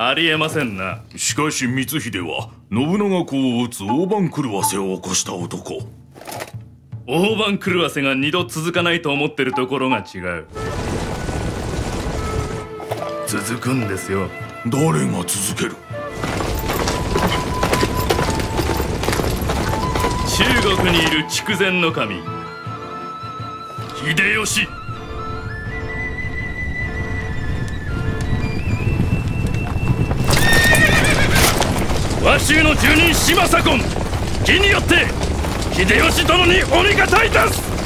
ありえませんな。しかし光秀は信長公を討つ大番狂わせを起こした男。大番狂わせが二度続かないと思ってるところが違う。続くんですよ。誰が続ける？中国にいる筑前の神秀吉和州の住人島左近。義によって秀吉殿に鬼がいたす。